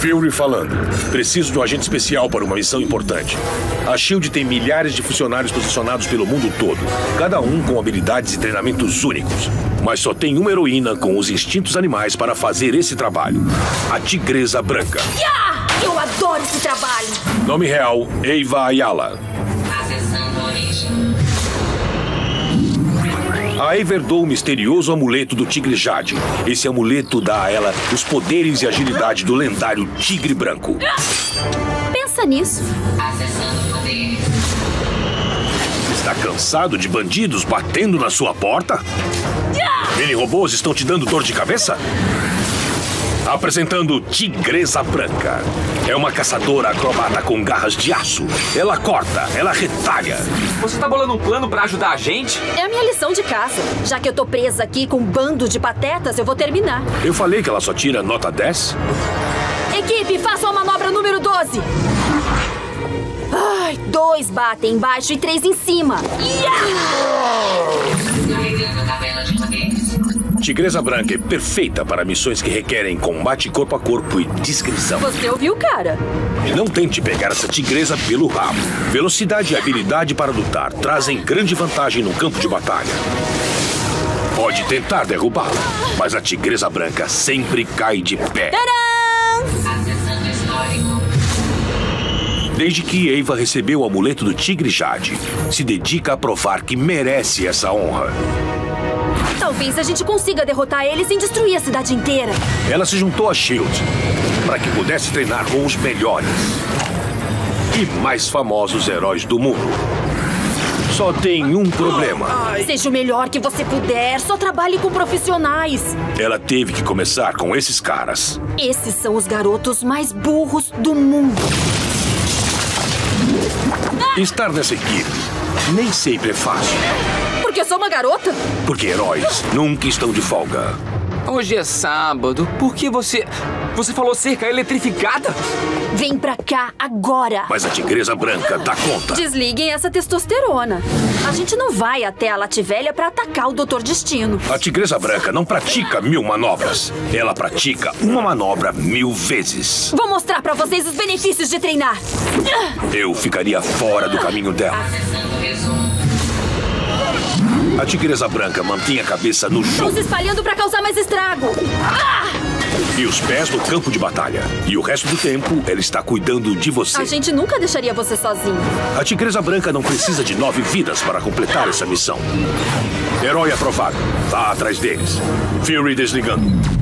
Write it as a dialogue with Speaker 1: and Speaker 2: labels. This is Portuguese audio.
Speaker 1: Fury falando. Preciso de um agente especial para uma missão importante. A SHIELD tem milhares de funcionários posicionados pelo mundo todo, cada um com habilidades e treinamentos únicos. Mas só tem uma heroína com os instintos animais para fazer esse trabalho. A Tigresa Branca.
Speaker 2: Yeah! Eu adoro esse trabalho!
Speaker 1: Nome real, Eva Ayala.
Speaker 3: Acessando origem.
Speaker 1: A herdou o misterioso amuleto do Tigre Jade. Esse amuleto dá a ela os poderes e agilidade do lendário Tigre Branco.
Speaker 2: Pensa nisso.
Speaker 3: Acessando poderes.
Speaker 1: Está cansado de bandidos batendo na sua porta? Mini robôs estão te dando dor de cabeça? Apresentando Tigresa Branca. É uma caçadora acrobata com garras de aço. Ela corta, ela retalha.
Speaker 4: Você tá bolando um plano pra ajudar a gente?
Speaker 2: É a minha lição de casa. Já que eu tô presa aqui com um bando de patetas, eu vou terminar.
Speaker 1: Eu falei que ela só tira nota 10?
Speaker 2: Equipe, façam a manobra número 12. Ai, dois batem embaixo e três em cima. Yeah!
Speaker 3: Carregando a tabela de poderes.
Speaker 1: Tigresa Branca é perfeita para missões que requerem combate corpo a corpo e discrição.
Speaker 2: Você ouviu, cara?
Speaker 1: Não tente pegar essa tigresa pelo rabo. Velocidade e habilidade para lutar trazem grande vantagem no campo de batalha. Pode tentar derrubá-la, mas a tigresa branca sempre cai de pé.
Speaker 2: Tcharam!
Speaker 1: Desde que Eva recebeu o amuleto do Tigre Jade, se dedica a provar que merece essa honra.
Speaker 2: Talvez a gente consiga derrotar eles sem destruir a cidade inteira.
Speaker 1: Ela se juntou a Shield para que pudesse treinar com os melhores e mais famosos heróis do mundo. Só tem um problema.
Speaker 2: Seja o melhor que você puder, só trabalhe com profissionais.
Speaker 1: Ela teve que começar com esses caras.
Speaker 2: Esses são os garotos mais burros do mundo.
Speaker 1: Estar nessa equipe nem sempre é fácil,
Speaker 2: Porque eu sou uma garota?
Speaker 1: porque heróis nunca estão de folga.
Speaker 4: Hoje é sábado. Por que você. Você falou cerca eletrificada?
Speaker 2: Vem pra cá agora.
Speaker 1: Mas a tigresa branca dá conta.
Speaker 2: Desliguem essa testosterona. A gente não vai até a Lativelha pra atacar o Doutor Destino.
Speaker 1: A tigresa branca não pratica mil manobras. Ela pratica uma manobra mil vezes.
Speaker 2: Vou mostrar pra vocês os benefícios de treinar.
Speaker 1: Eu ficaria fora do caminho dela. A tigresa branca mantém a cabeça no
Speaker 2: Estão se espalhando pra causar mais estrago. Ah!
Speaker 1: e os pés no campo de batalha. E o resto do tempo, ela está cuidando de você.
Speaker 2: A gente nunca deixaria você sozinho.
Speaker 1: A tigresa branca não precisa de nove vidas para completar essa missão. Herói aprovado. Vá atrás deles. Fury desligando.